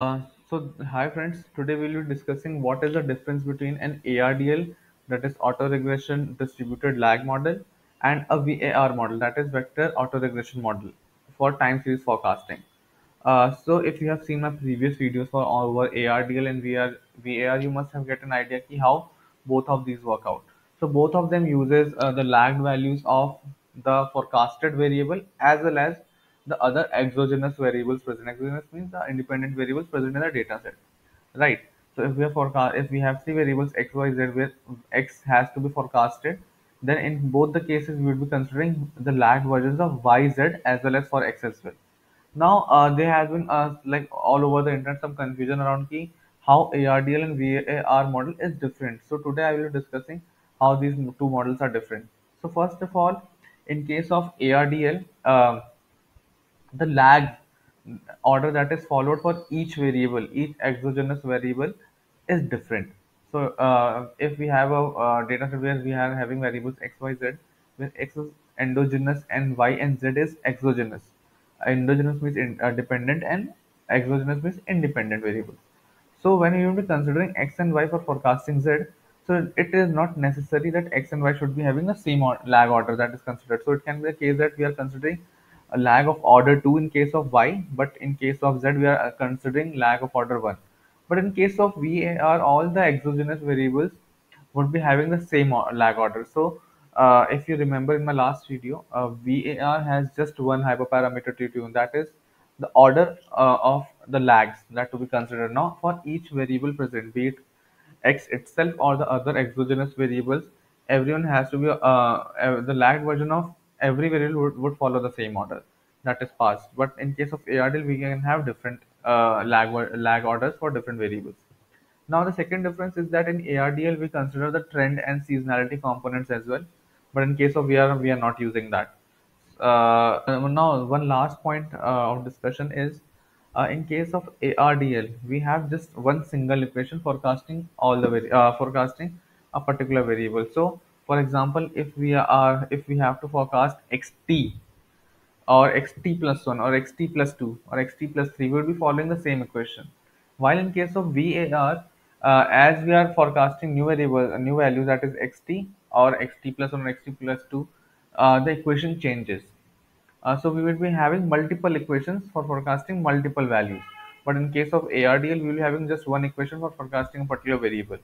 Uh, so hi friends, today we'll be discussing what is the difference between an ARDL that is auto-regression distributed lag model and a VAR model that is vector auto-regression model for time series forecasting. Uh, so if you have seen my previous videos for our ARDL and VR, VAR, you must have get an idea ki how both of these work out. So both of them uses uh, the lagged values of the forecasted variable as well as the other exogenous variables present. Exogenous means the independent variables present in the data set, right? So if we have forecast, if we have three variables x, y, z, where x has to be forecasted, then in both the cases we would be considering the lagged versions of y, z as well as for x as well. Now uh, there has been uh, like all over the internet some confusion around key how ARDL and VAR model is different. So today I will be discussing how these two models are different. So first of all, in case of ARDL, um, the lag order that is followed for each variable, each exogenous variable is different. So uh, if we have a uh, data set where we are having variables x, y, z, where x is endogenous and y and z is exogenous. Endogenous means in, uh, dependent and exogenous means independent variables. So when you will be considering x and y for forecasting z, so it is not necessary that x and y should be having the same lag order that is considered. So it can be the case that we are considering a lag of order 2 in case of y, but in case of z we are considering lag of order 1. But in case of VAR, all the exogenous variables would be having the same lag order. So uh, if you remember in my last video, uh, VAR has just one hyperparameter to tune, that is the order uh, of the lags that to be considered now for each variable present, be it x itself or the other exogenous variables. Everyone has to be uh, uh, the lagged version of every variable would, would follow the same order that is passed. But in case of ARDL, we can have different uh, lag lag orders for different variables. Now the second difference is that in ARDL we consider the trend and seasonality components as well, but in case of VR we are not using that. Uh, now one last point uh, of discussion is uh, in case of ARDL we have just one single equation forecasting all the vari- uh, forecasting a particular variable. So for example, if we are if we have to forecast xt or xt plus 1 or xt plus 2 or xt plus 3 we'll be following the same equation while in case of var uh, as we are forecasting new variable a new value that is xt or xt plus 1 or xt plus 2 uh, the equation changes uh, so we will be having multiple equations for forecasting multiple values. But in case of ARDL, we will be having just one equation for forecasting a particular variable.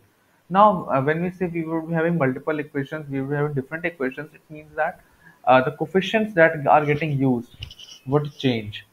Now, uh, when we say we will be having multiple equations, we will be having different equations. It means that uh, the coefficients that are getting used would change.